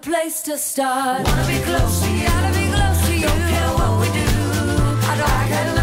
good place to start. Wanna be close to you, wanna be close to you. Don't care what we do. I don't I care.